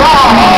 Wow.